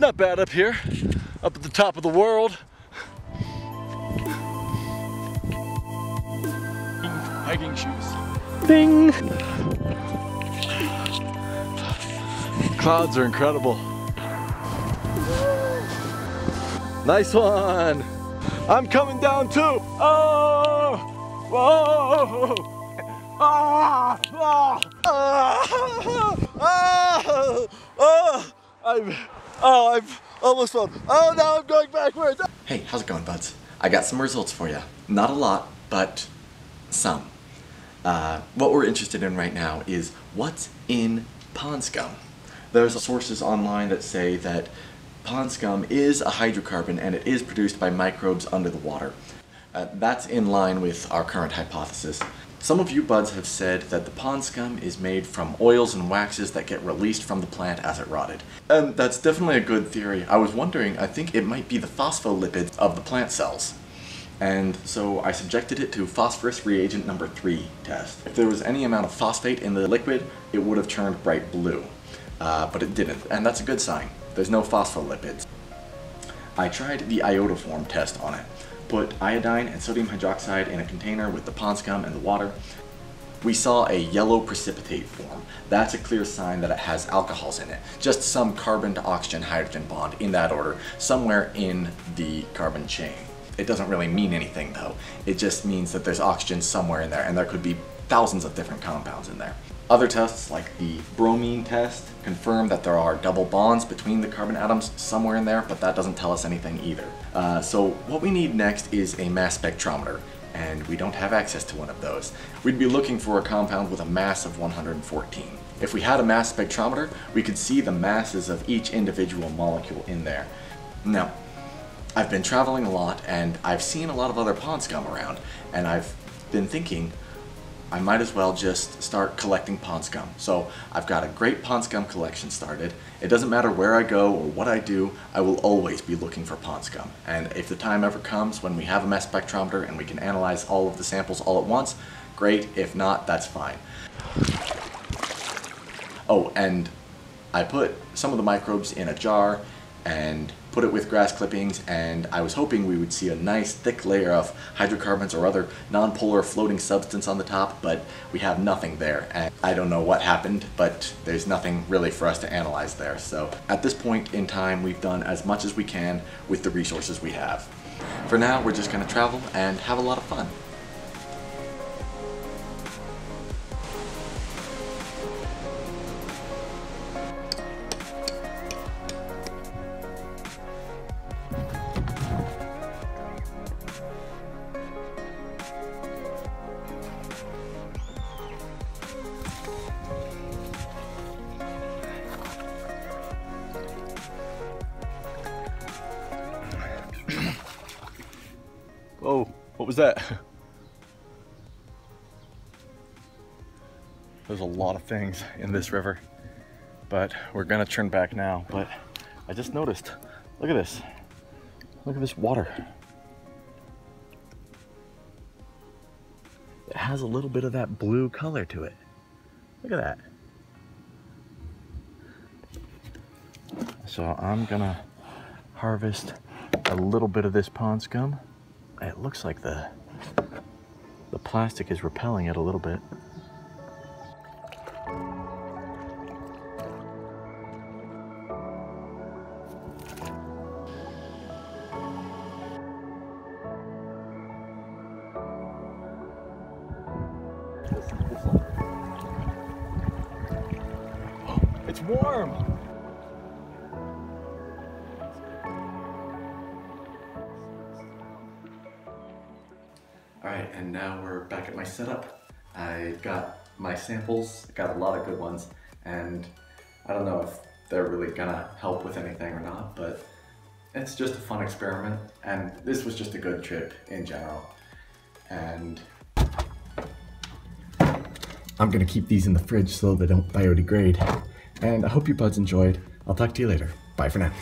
It's not bad up here, up at the top of the world. Hiking shoes. Ding! Clouds are incredible. Nice one! I'm coming down too! Oh! Whoa! Ah! Ah! Ah! Ah! Ah! I've, oh, I've almost fell. Oh, now I'm going backwards. Hey, how's it going, buds? I got some results for you. Not a lot, but some. Uh, what we're interested in right now is what's in pond scum. There's sources online that say that pond scum is a hydrocarbon and it is produced by microbes under the water. Uh, that's in line with our current hypothesis. Some of you buds have said that the pond scum is made from oils and waxes that get released from the plant as it rotted. And that's definitely a good theory. I was wondering, I think it might be the phospholipids of the plant cells. And so I subjected it to phosphorus reagent number 3 test. If there was any amount of phosphate in the liquid, it would have turned bright blue. Uh, but it didn't, and that's a good sign. There's no phospholipids. I tried the iodoform test on it put iodine and sodium hydroxide in a container with the pond scum and the water. We saw a yellow precipitate form. That's a clear sign that it has alcohols in it. Just some carbon to oxygen hydrogen bond in that order, somewhere in the carbon chain. It doesn't really mean anything though. It just means that there's oxygen somewhere in there and there could be thousands of different compounds in there. Other tests, like the bromine test, confirm that there are double bonds between the carbon atoms somewhere in there, but that doesn't tell us anything either. Uh, so what we need next is a mass spectrometer, and we don't have access to one of those. We'd be looking for a compound with a mass of 114. If we had a mass spectrometer, we could see the masses of each individual molecule in there. Now, I've been traveling a lot, and I've seen a lot of other pond scum around, and I've been thinking, I might as well just start collecting pond scum. So I've got a great pond scum collection started. It doesn't matter where I go or what I do, I will always be looking for pond scum. And if the time ever comes when we have a mass spectrometer and we can analyze all of the samples all at once, great. If not, that's fine. Oh, and I put some of the microbes in a jar and put it with grass clippings and I was hoping we would see a nice thick layer of hydrocarbons or other nonpolar floating substance on the top, but we have nothing there. And I don't know what happened, but there's nothing really for us to analyze there. So at this point in time, we've done as much as we can with the resources we have. For now, we're just gonna travel and have a lot of fun. Was that? There's a lot of things in this river, but we're gonna turn back now. But I just noticed, look at this. Look at this water. It has a little bit of that blue color to it. Look at that. So I'm gonna harvest a little bit of this pond scum it looks like the the plastic is repelling it a little bit. It's warm! Alright, and now we're back at my setup. I got my samples, got a lot of good ones, and I don't know if they're really gonna help with anything or not, but it's just a fun experiment, and this was just a good trip in general. And I'm gonna keep these in the fridge so they don't biodegrade. And I hope you buds enjoyed. I'll talk to you later. Bye for now.